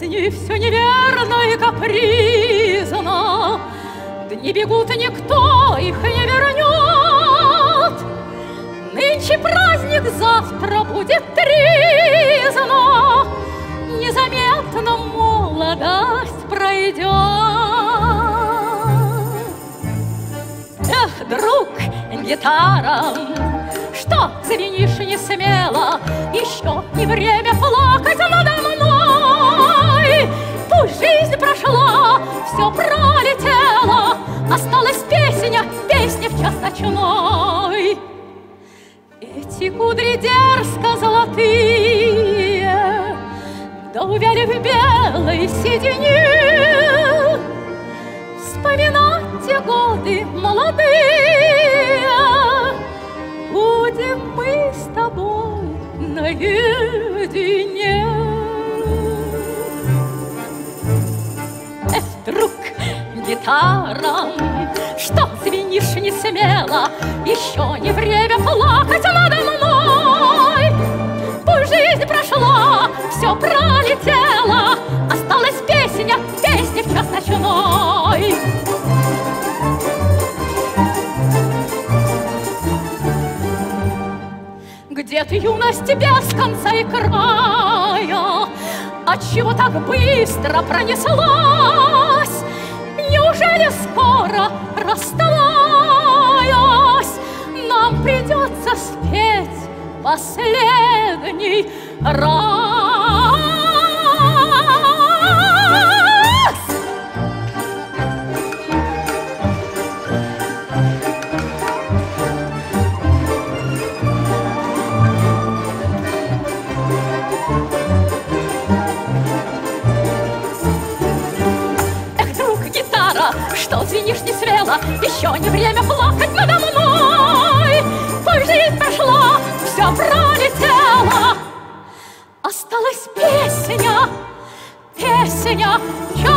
жизни все неверно и капризно. Дни бегут, и никто их не вернет. Нынче праздник, завтра будет тризно. Незаметно молодость пройдет. Эх, друг, гитара, что звенишь Эти кудри дерзко золотые, Да увяли в белой седине. Вспоминать те годы молодые, Будем мы с тобой наедине. Эх, друг, гитара, что звенишь не смело, Еще не время плакать все пролетело, Осталась песня, песня в час ночной. Где ты, юность, без конца и края? Отчего так быстро пронеслась? Неужели скоро расставаясь, Нам придется спеть последний раз? Эх, друг, гитара, что звенишь не свела, Еще не время плакать надо мной. Пусть жизнь прошла, все пролетело, Осталась песня, песня, она